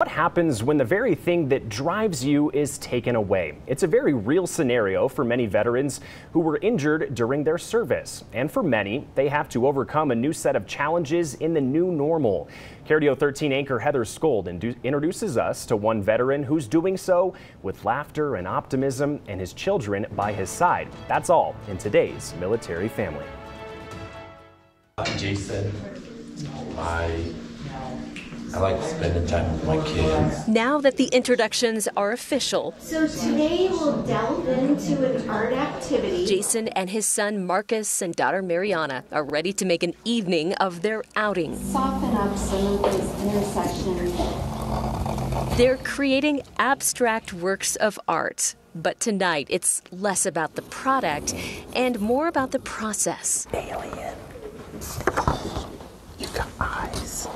What happens when the very thing that drives you is taken away? It's a very real scenario for many veterans who were injured during their service. And for many, they have to overcome a new set of challenges in the new normal. KRDO 13 anchor Heather Skold introduces us to one veteran who's doing so with laughter and optimism and his children by his side. That's all in today's Military Family. Jason, my I like spending time with my kids. Now that the introductions are official. So today we'll delve into an art activity. Jason and his son Marcus and daughter Mariana are ready to make an evening of their outing. Soften up some of those intersections. They're creating abstract works of art. But tonight, it's less about the product and more about the process. Alien. You got eyes.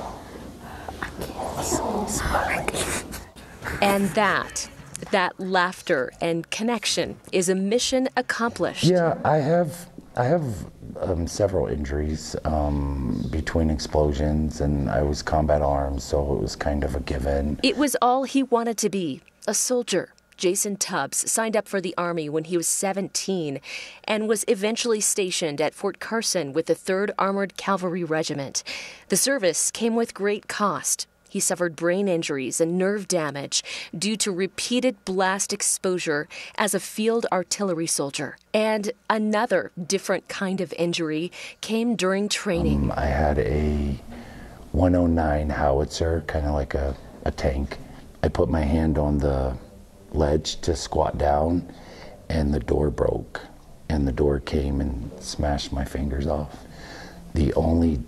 And that, that laughter and connection is a mission accomplished. Yeah, I have I have um, several injuries um, between explosions, and I was combat arms, so it was kind of a given. It was all he wanted to be a soldier. Jason Tubbs signed up for the Army when he was 17 and was eventually stationed at Fort Carson with the 3rd Armored Cavalry Regiment. The service came with great cost. He suffered brain injuries and nerve damage due to repeated blast exposure as a field artillery soldier. And another different kind of injury came during training. Um, I had a 109 howitzer, kind of like a, a tank. I put my hand on the ledge to squat down, and the door broke. And the door came and smashed my fingers off. The only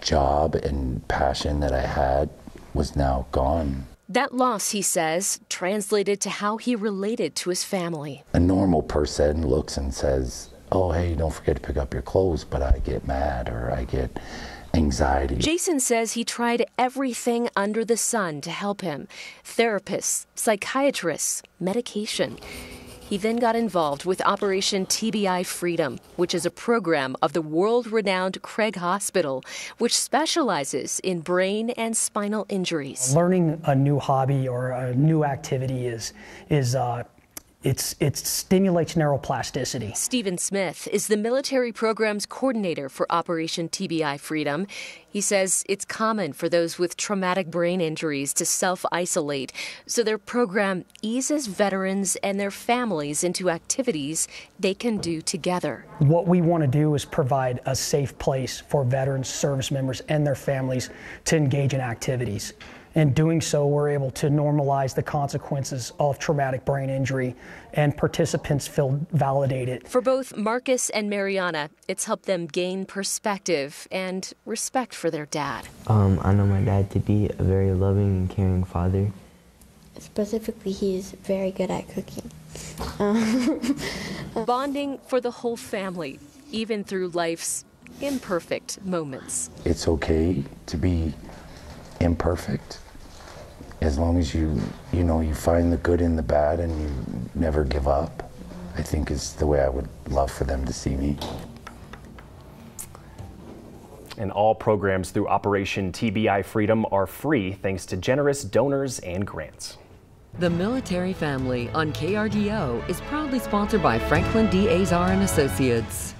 job and passion that I had was now gone. That loss, he says, translated to how he related to his family. A normal person looks and says, Oh, hey, don't forget to pick up your clothes, but I get mad or I get anxiety. Jason says he tried everything under the sun to help him therapists, psychiatrists, medication. He then got involved with Operation TBI Freedom, which is a program of the world renowned Craig Hospital, which specializes in brain and spinal injuries. Learning a new hobby or a new activity is, is uh, it's, it stimulates neuroplasticity. Stephen Smith is the military programs coordinator for Operation TBI Freedom. He says it's common for those with traumatic brain injuries to self isolate, so their program eases veterans and their families into activities they can do together. What we want to do is provide a safe place for veterans, service members, and their families to engage in activities. In doing so, we're able to normalize the consequences of traumatic brain injury, and participants feel validated. For both Marcus and Mariana, it's helped them gain perspective and respect for their dad. Um, I know my dad to be a very loving and caring father. Specifically, he's very good at cooking. Bonding for the whole family, even through life's imperfect moments. It's okay to be imperfect as long as you you know you find the good in the bad and you never give up i think is the way i would love for them to see me and all programs through Operation TBI Freedom are free thanks to generous donors and grants. The Military Family on KRDO is proudly sponsored by Franklin D. Azar and Associates.